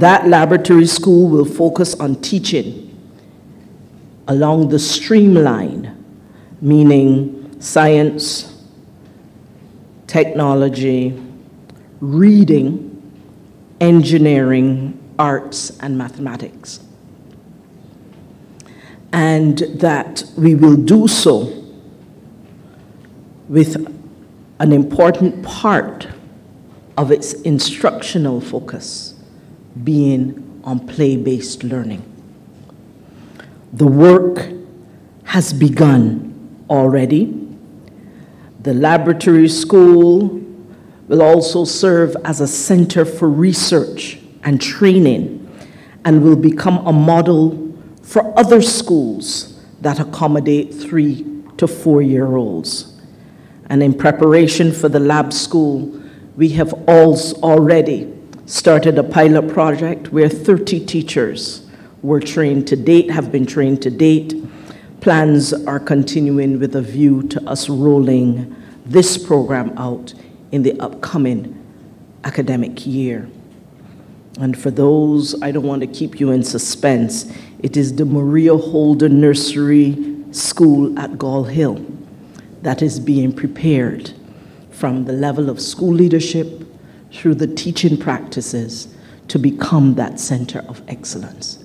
That laboratory school will focus on teaching along the streamline, meaning science, technology, reading, engineering, arts, and mathematics. And that we will do so with an important part of its instructional focus being on play-based learning. The work has begun already. The laboratory school will also serve as a center for research and training and will become a model for other schools that accommodate three to four year olds. And in preparation for the lab school, we have also already started a pilot project where 30 teachers were trained to date, have been trained to date. Plans are continuing with a view to us rolling this program out in the upcoming academic year. And for those, I don't want to keep you in suspense, it is the Maria Holder Nursery School at Gall Hill that is being prepared from the level of school leadership through the teaching practices to become that center of excellence.